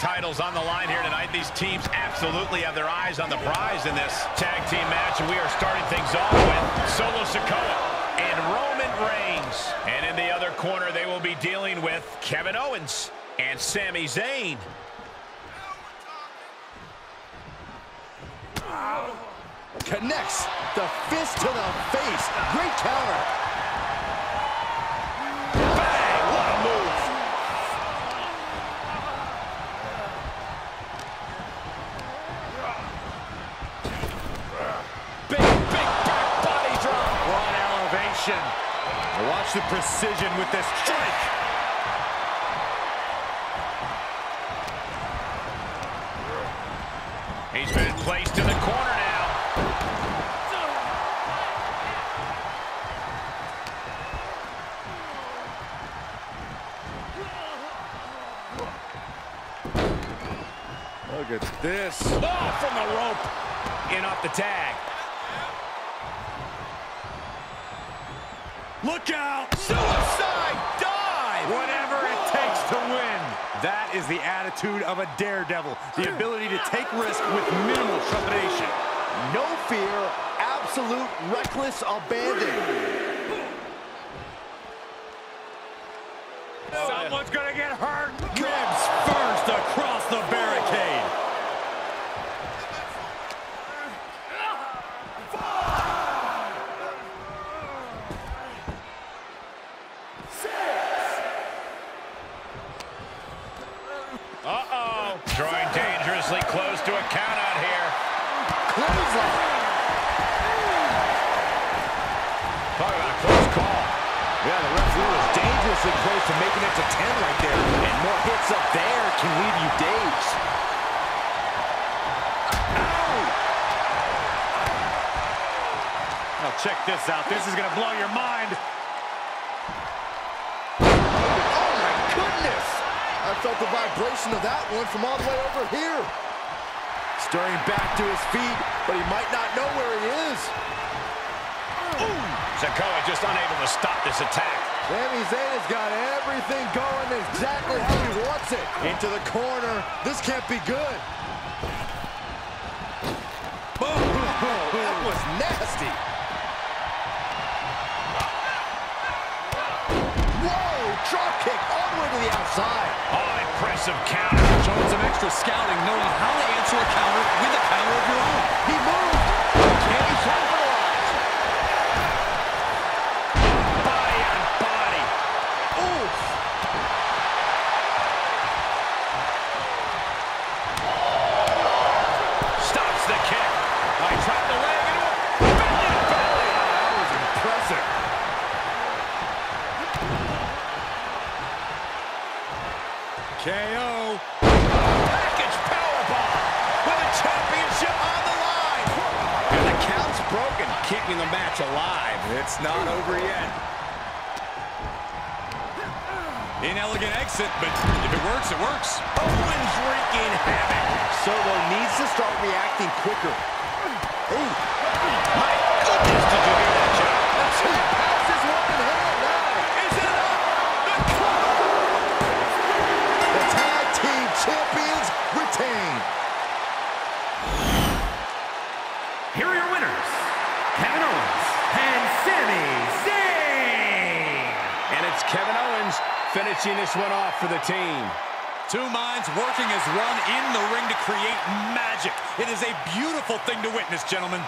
titles on the line here tonight. These teams absolutely have their eyes on the prize in this tag team match, and we are starting things off with Solo Sikoa and Roman Reigns. And in the other corner, they will be dealing with Kevin Owens and Sami Zayn. Connects the fist to the face. Great counter. Elevation. Watch the precision with this strike. He's been placed in the corner now. Look at this. Oh, from the rope. In off the tag. Look out. Suicide dive. Whatever it takes to win. That is the attitude of a daredevil. The ability to take risk with minimal trepidation. No fear. Absolute reckless abandon. Someone's gonna get hurt. Drawing dangerously close to a count out here. Clothesline. Talk about a close call. Yeah, the referee was dangerously close to making it to 10 right there. And more hits up there can leave you dazed. Now check this out. This is gonna blow your mind. The vibration of that one from all the way over here. Stirring back to his feet, but he might not know where he is. Sikoa just unable to stop this attack. Sami Zayn has got everything going exactly how he wants it. Into the corner. This can't be good. Boom. that was nasty. Whoa, drop kick all the way to the outside. Impressive counter. Showing some extra scouting, knowing how to answer a counter with a counter of your own. He moved. Package powerbomb with a championship on the line. And the count's broken, keeping the match alive. It's not over yet. Inelegant exit, but if it works, it works. Owens wreaking havoc. Solo needs to start reacting quicker. Ooh. My goodness, did you hear that, Joe? Kevin Owens finishing this one off for the team. Two minds working as one in the ring to create magic. It is a beautiful thing to witness, gentlemen.